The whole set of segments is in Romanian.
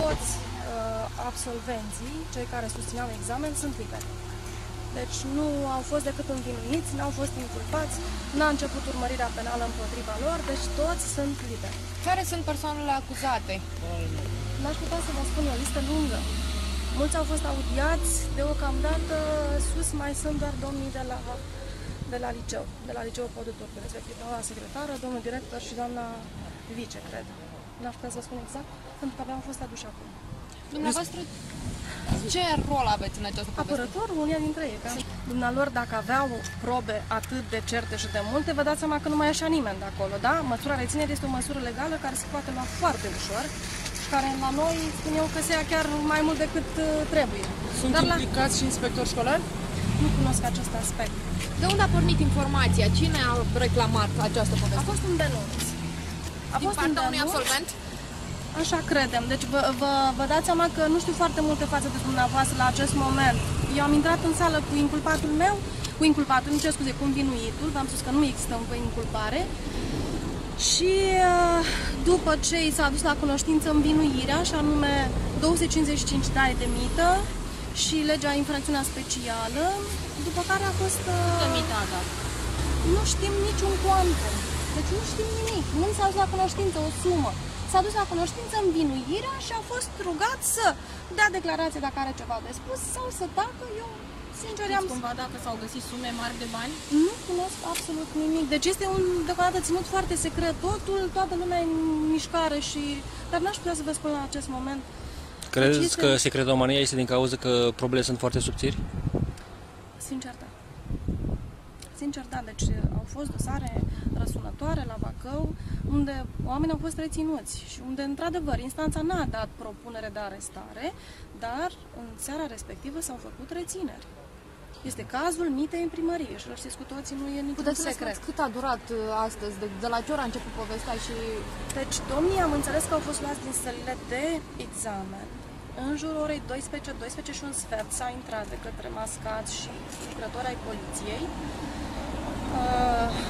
Toți uh, absolvenții, cei care susțineau examen, sunt liberi. Deci nu au fost decât învinuiți, n-au fost inculpați, n-a început urmărirea penală împotriva lor, deci toți sunt liberi. Care sunt persoanele acuzate? N-aș putea să vă spun o listă lungă. Mulți au fost audiați, deocamdată sus mai sunt doar domnii de la, de la liceu, de la liceu Podul Turcu, respectiv doamna secretară, domnul director și doamna vice, cred. N-aș putea să vă spun exact, pentru că abia au fost aduși acum. Dumneavoastră, ce rol aveți în această poveste? Apărător, unia dintre ei. Ca dumnealor, dacă aveau probe atât de certe și de multe, vă dați seama că nu mai așa nimeni de acolo, da? Măsura reținerii este o măsură legală care se poate lua foarte ușor și care la noi spun eu că se ia chiar mai mult decât uh, trebuie. Sunt Dar la... implicați și inspectori școlari? Nu cunosc acest aspect. De unde a pornit informația? Cine a reclamat această A poveste? fost un denunț. A Din fost un partea unui denunț. absolvent? Așa credem. Deci vă, vă, vă dați seama că nu știu foarte multe față de dumneavoastră la acest moment. Eu am intrat în sală cu inculpatul meu, cu inculpatul, nu cer scuze, cu învinuitul, v-am spus că nu există încă inculpare. Și uh, după ce i s-a adus la cunoștință învinuirea, și anume 255 de ani de mită și legea infracțiunea specială, după care a fost... uh, De mită a dat. nu știm niciun quantum. Deci nu știm nimic. Nu s-a dus la cunoștință o sumă. S-a dus la cunoștință învinuirea și a fost rugat să dea declarație dacă are ceva de spus sau să tacă. Eu, sincer, am... cumva dacă s-au găsit sume mari de bani? Nu cunosc absolut nimic. Deci este un, deocamdată, ținut foarte secret. Totul, toată lumea e în mișcare și... Dar n-aș putea să vă spun la acest moment. Credeți Deci este- că secretomania este din cauza că probele sunt foarte subțiri? Sincer, da. Sincer, da. Deci au fost dosare răsunătoare la Bacău, unde oamenii au fost reținuți și unde, într-adevăr, instanța n-a dat propunere de arestare, dar în seara respectivă s-au făcut rețineri. Este cazul mitei în primărie și îl știți cu toții, nu e niciun Puteți să ne secret. spuneți cât a durat uh, astăzi? De, de la ce oră a început povestea și... Deci, domnii am înțeles că au fost luați din sălile de examen. În jurul orei 12, 12 și un sfert s-a intrat de către mascați și lucrători ai poliției. Uh, au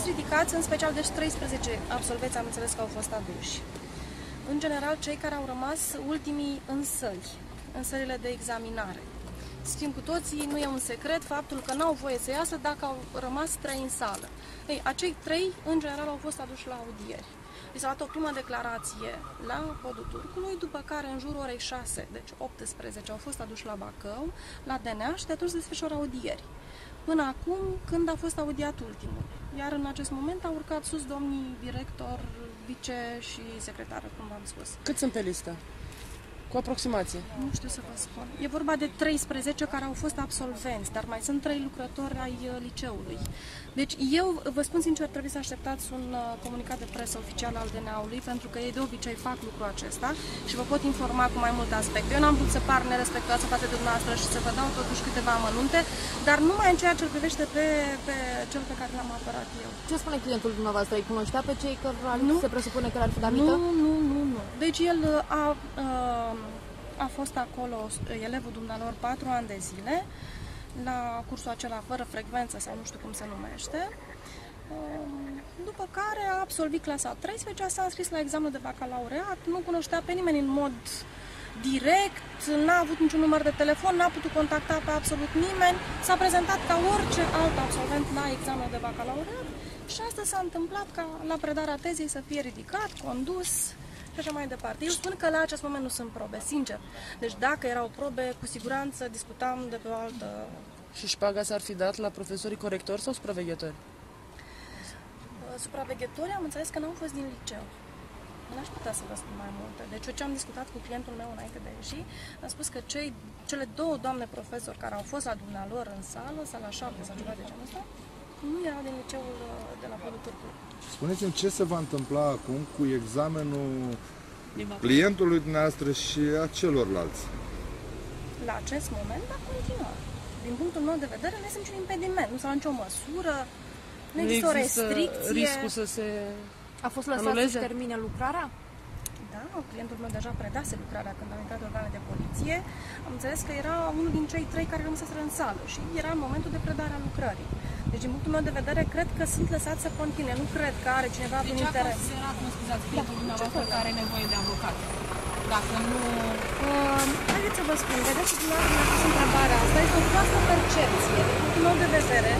fost ridicați în special, deci 13 absolveți am înțeles că au fost aduși. În general, cei care au rămas ultimii în săli, în sălile de examinare. Știm cu toții, nu e un secret faptul că n-au voie să iasă dacă au rămas trei în sală. Ei, acei trei, în general, au fost aduși la audieri. Li s-a luat o primă declarație la Podul Turcului, după care, în jurul orei 6, deci 18, au fost aduși la Bacău, la DNA și de atunci se desfășoară audieri. Până acum, când a fost audiat ultimul. Iar în acest moment au urcat sus domnii director, vice și secretară, cum v-am spus. Cât sunt pe listă? Cu aproximație. Nu știu să vă spun. E vorba de 13 care au fost absolvenți, dar mai sunt 3 lucrători ai uh, liceului. Deci eu, vă spun sincer, trebuie să așteptați un uh, comunicat de presă oficial al DNA-ului, pentru că ei de obicei fac lucrul acesta și vă pot informa cu mai multe aspecte. Eu n-am vrut să par nerespectoasă față de dumneavoastră și să vă dau totuși câteva amănunte, dar numai în ceea ce îl privește pe, pe cel pe care l-am apărat eu. Ce spune clientul dumneavoastră? Îi cunoștea pe cei care Nu. se presupune că ar fi dat mită? Nu, nu, nu, nu. Deci el uh, a, uh, a fost acolo, uh, elevul dumnealor, patru ani de zile, la cursul acela fără frecvență sau nu știu cum se numește. Uh, După care a absolvit clasa 13, s-a înscris la examenul de bacalaureat, nu cunoștea pe nimeni în mod direct, n-a avut niciun număr de telefon, n-a putut contacta pe absolut nimeni, s-a prezentat ca orice alt absolvent la examenul de bacalaureat și asta s-a întâmplat ca la predarea tezei să fie ridicat, condus și așa mai departe. Eu spun că la acest moment nu sunt probe, sincer. Deci dacă erau probe, cu siguranță discutam de pe o altă... Și șpaga s-ar fi dat la profesorii corectori sau supraveghetori? Supraveghetorii am înțeles că n-au fost din liceu. N-aș putea să vă spun mai multe. Deci eu ce am discutat cu clientul meu înainte de a ieși, am spus că cei, cele două doamne profesori care au fost la dumnealor în sală, sala 7 sau ceva de genul ăsta, nu erau din liceul uh, de la Podul Turcului. Spuneți-mi ce se va întâmpla acum cu examenul clientului dumneavoastră și a celorlalți. La acest moment va continua. Din punctul meu de vedere, nu este niciun impediment, nu s-a luat nicio măsură, nu există o restricție. riscul să se... A fost lăsat Anuleze? Deci să termine lucrarea? Da, clientul meu deja predase lucrarea când au intrat organele de poliție. Am înțeles că era unul din cei trei care rămăseseră în sală și era în momentul de predare a lucrării. Deci, din punctul meu de vedere, cred că sunt lăsați să continue. Nu cred că are cineva Deci un interes. considerat, mă scuzați, clientul dumneavoastră care are nevoie de avocat. dacă nu... Uh, haideți să vă spun, vedeți că dumneavoastră mi-a pus întrebarea asta, este o proastă percepție, din punctul meu de vedere,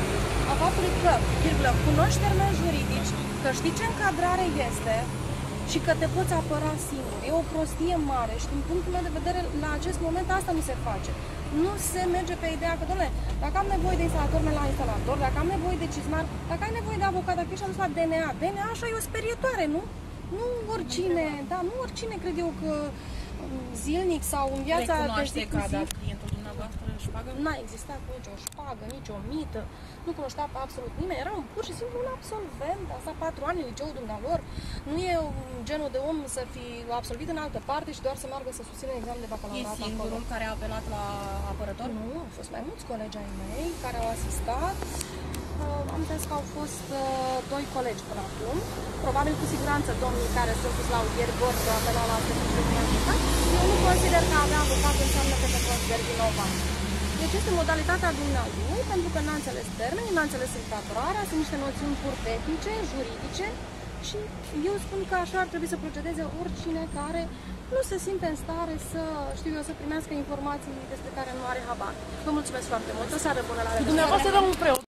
a faptului că, virgulă, cunoști termeni juridici, că știi ce încadrare este și că te poți apăra singur. E o prostie mare și din punctul meu de vedere, la acest moment asta nu se face. Nu se merge pe ideea că, domnule, dacă am nevoie de instalator, merg la instalator, dacă am nevoie de cizmar, dacă ai nevoie de avocat, dacă ești adus la DNA, DNA așa e o sperietoare, nu? Nu oricine, da, nu oricine cred eu că um, zilnic sau în viața de Recunoaște zi că cu a zi, dat clientul dumneavoastră șpagă? N-a existat nicio șpagă, nicio mită, nu cunoștea pe absolut nimeni, era un pur și simplu un absolvent, a stat patru ani în liceul dumnealor, nu e un genul de om să fi absolvit în altă parte și doar să meargă să susțină examen de E bacalaureat acolo. singurul care a apelat la apărător? Nu, au fost mai mulți colegi ai mei care au asistat. Uh, am înțeles că au fost uh, doi colegi până acum. Probabil cu siguranță domnii care sunt pus la audieri vor să apela la specificul de avocat. Eu nu consider că avea avocat înseamnă că te consider vinovat. Deci este modalitatea dumnealui, pentru că n-a înțeles termenii, n-a înțeles încadrarea, sunt niște noțiuni pur tehnice, juridice și eu spun că așa ar trebui să procedeze oricine care nu se simte în stare să, știu eu, să primească informații despre care nu are habar. Vă mulțumesc foarte mult, o seară bună la revedere! Dumneavoastră, domnul preot.